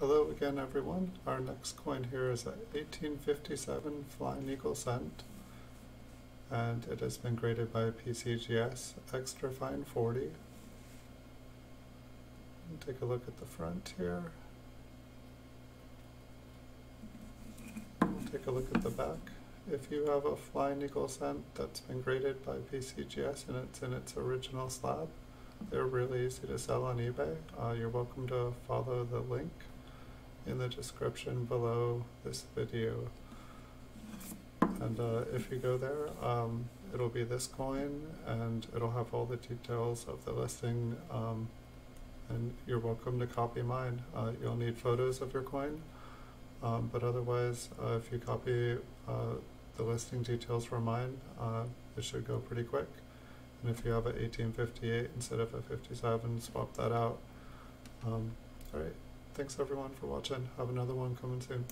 Hello again, everyone. Our next coin here is a 1857 Flying Eagle cent, and it has been graded by PCGS Extra Fine 40. Take a look at the front here. Take a look at the back. If you have a Flying Eagle cent that's been graded by PCGS and it's in its original slab, they're really easy to sell on eBay. Uh, you're welcome to follow the link in the description below this video. And uh, if you go there, um, it'll be this coin and it'll have all the details of the listing. Um, and you're welcome to copy mine. Uh, you'll need photos of your coin, um, but otherwise, uh, if you copy uh, the listing details from mine, uh, it should go pretty quick. And if you have an 1858 instead of a 57, swap that out. Um, all right. Thanks everyone for watching. Have another one coming soon.